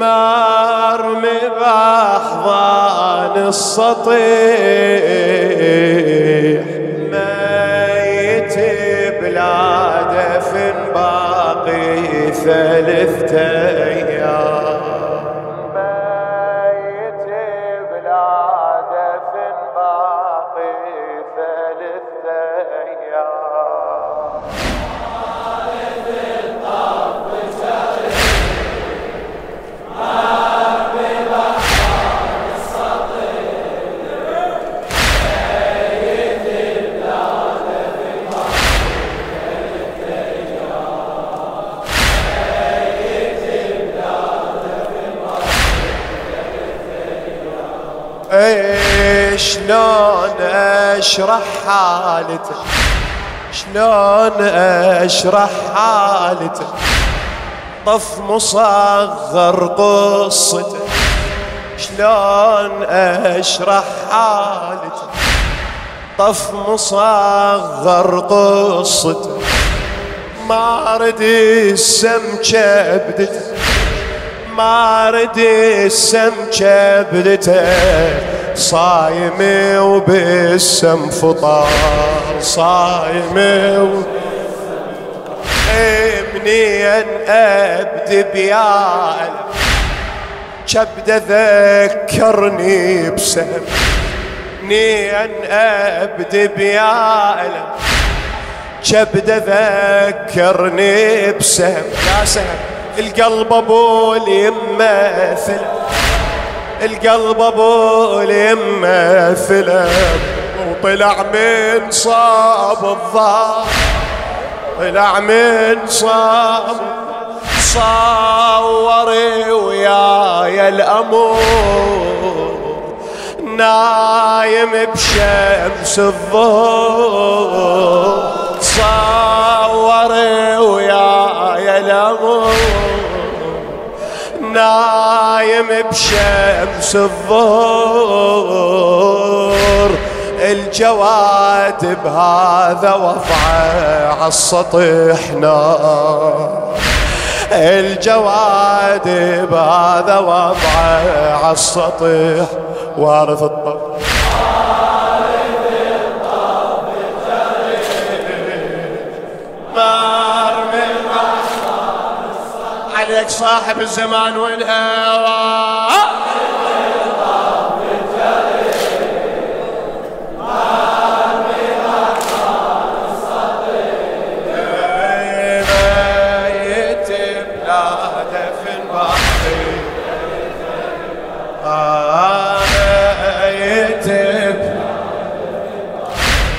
مرمي بأحضان السطيح ميت بلا دفن باقي ثلاثة شلون أشرح حالته شلون أشرح حالته طف مصغر قصته شلون أشرح حالته طف مصغر قصته ما رد السم كبدته ما رد السم كبدته صايم وبالسم فطار صايم و... منين ابدي بيا كبد ذكرني بسهم منين ابدي بيا كبد ذكرني بسهم يا سهم القلب أبو اليمه القلب أبو اليمه ثلم وطلع من صاب الضار طلع من صاب صوري وياي الأمور. نايم بشمس الظهر صوري وياي نايم بشمس الظهر الجواد بهذا وضعه عالسطح نار. الجواد بهذا وضعه عالسطح وارث الطب عليك صاحب الزمان والهوى.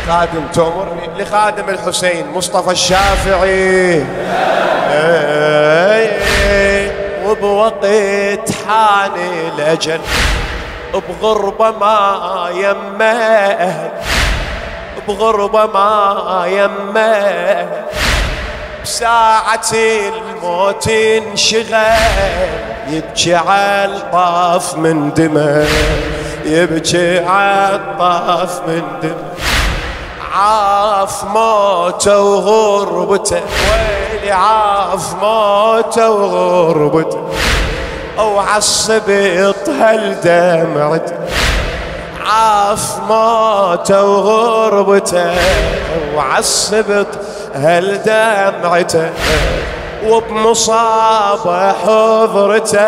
خادم تأمرني لخادم الحسين مصطفى الشافعي. وبوقت حان الأجل بغربة ما يمه بغربة ما يمه. بساعة الموت انشغل يبكي على الطاف من دمه. يبكي على الطاف من دمه. عاف موته وغربته. ويلي عاف موته وغربته وعالصبط هالدمعته عاف موته وغربته وعالصبط هالدمعته وبمصابة حضرته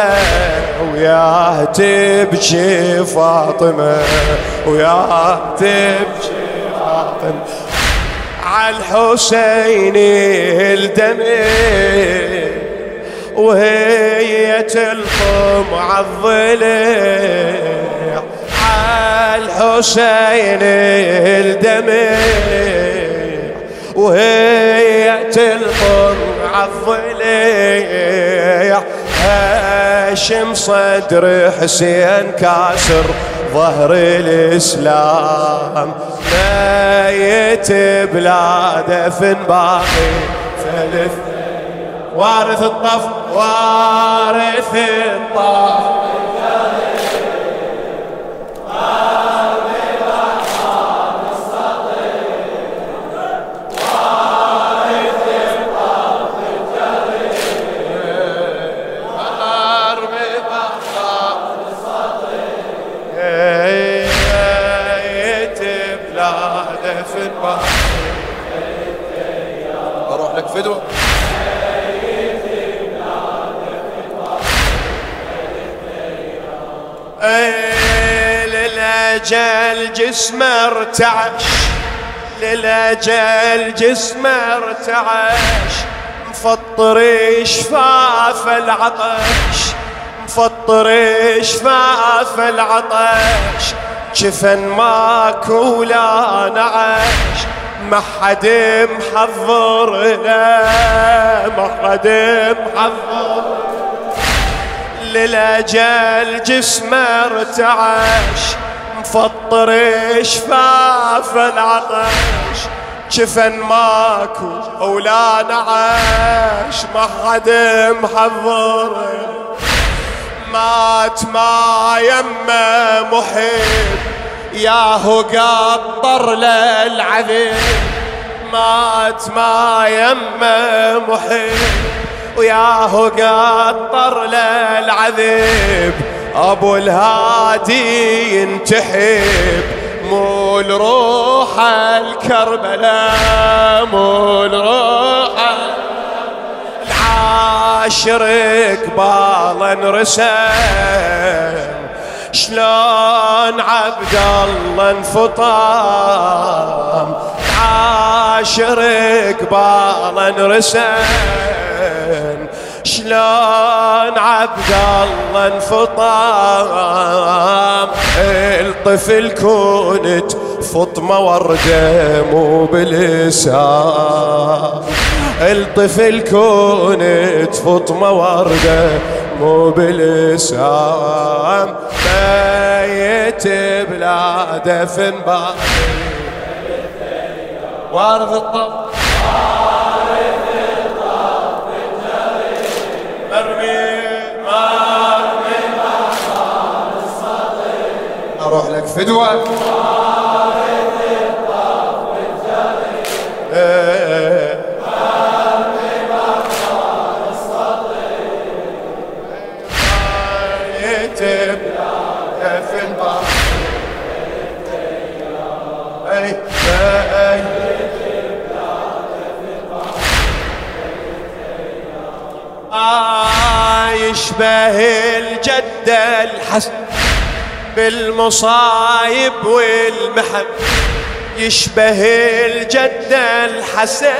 وياه تبكي فاطمة وياه تبكي فاطمة. عالحسين الدمع وهي تلقم عالضلع عالحسين الدمع وهي تلقم عالضلع هاشم صدر حسين كاسر ظهر الإسلام. ميت بلا دفن باقي ثلث. وارث الطف وارث الطف للأجل جسمه ارتعش للأجل جسمه ارتعش. مفطر شفاف العطش مفطر شفاف العطش. جفن ماكو ولا نعش ما حد محضر لا ما حد محضر للاجل جسمه ارتعش مفطر شفاف العطش. جفن ماكو ولا نعش ما حد محضر. مات ما يمه محب ياهو قطر للعذب. مات ما يمه محب. وياهو قطر للعذب أبو الهادي ينتحب. مو روح الكربلاء مو روح العاشر قبال انرسم شلون عبد الله انفطام؟ عاشر قبال انرسم شلون عبد الله انفطام؟ الطفل كنت فطمة وردة مو بلسان. الطفل كنت فطمة وردة مو بلسان. بيت بلا دفن باقي؟ وارث الطب. فدوه يشبه الجدة الحسن. بالمصايب والمحن يشبه الجدة الحسن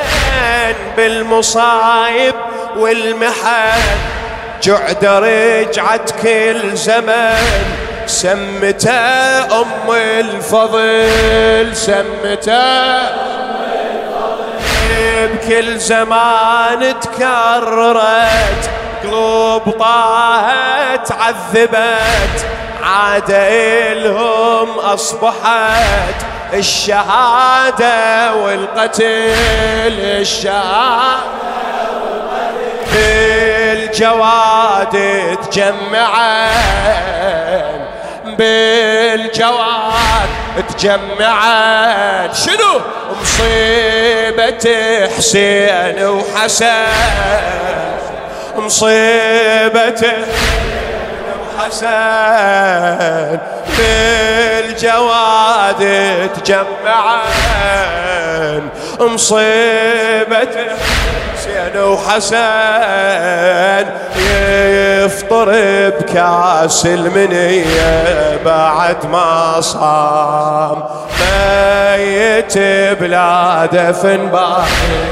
بالمصايب والمحن جعد رجعت كل زمن سمته أم الفضل سمته بكل زمان تكررت قلوب طاهت عذبت. عاد إلهم أصبحت الشهادة والقتل الشهادة. بالجواد تجمعن بالجواد تجمعن شنو؟ مصيبة حسين وحسن مصيبة حسن بالجواد تجمعن مصيبة حسين وحسن يفطر بكاس المنية بعد ما صام. ميت بلا دفن باقي.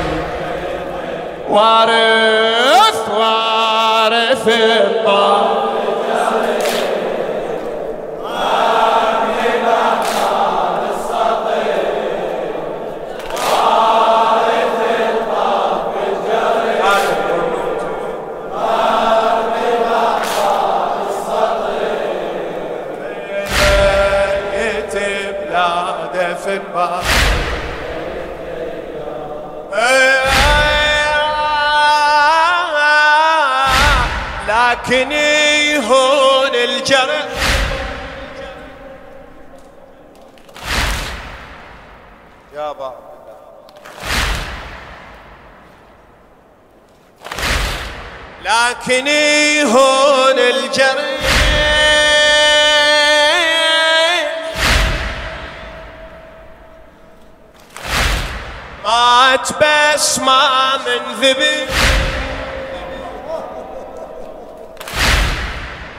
وارث وارث الطاق. لكن يهون الجرح يا بابا لكن يهون الجرح مات بس ما من ذبي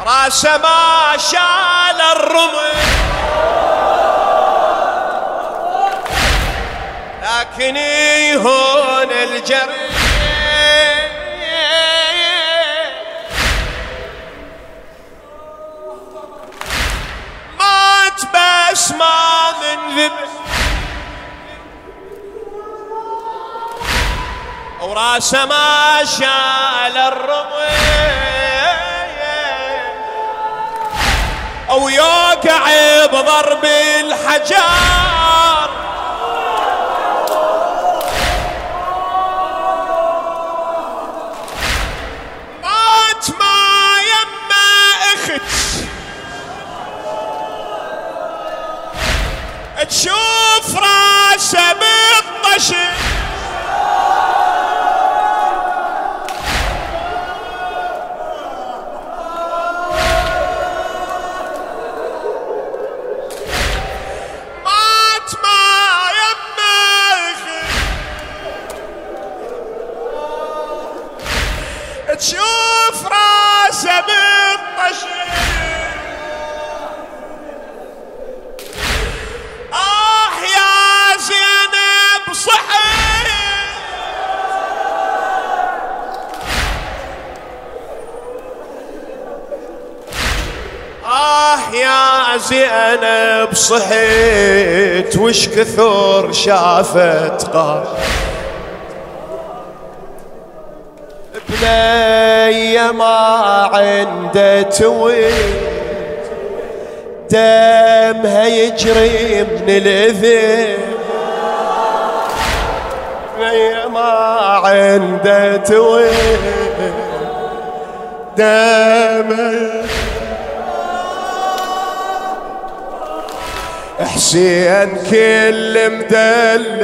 راسه ما شال الرمل لكن يهون الجرح مات بس ما من ذبح وراسه ما شال الرمل أو يوقع بضرب الحجار. مات ما يما اخت. تشوف راسه صحيت وش كثر شافت قاش بنية ما عنده تويل دمها يجري من الاذن بنية ما عنده تويل دمها حسين كل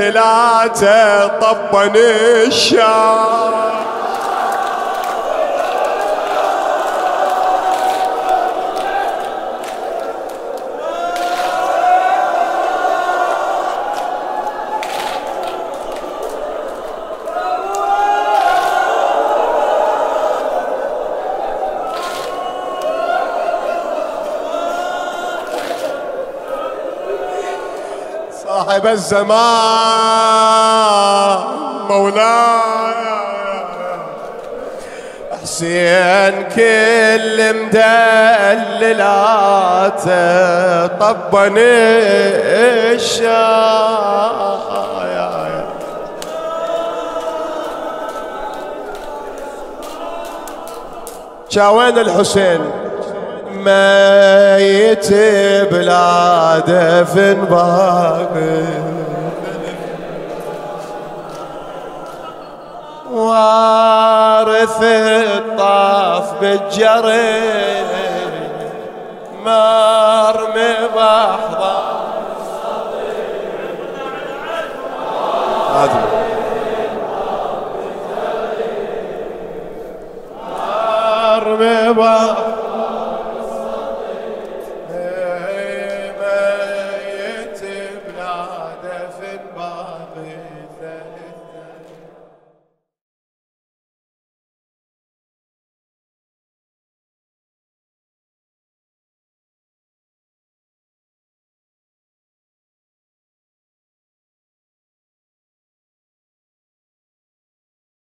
مدللاته طبن الشعر صاحب الزمان مولاي. حسين كل مدللاته طبن الشاي. شاوين الحسين. ميت بلا دفن باقي وارث الطاف بالجري مرمي بحضر هذا مرمي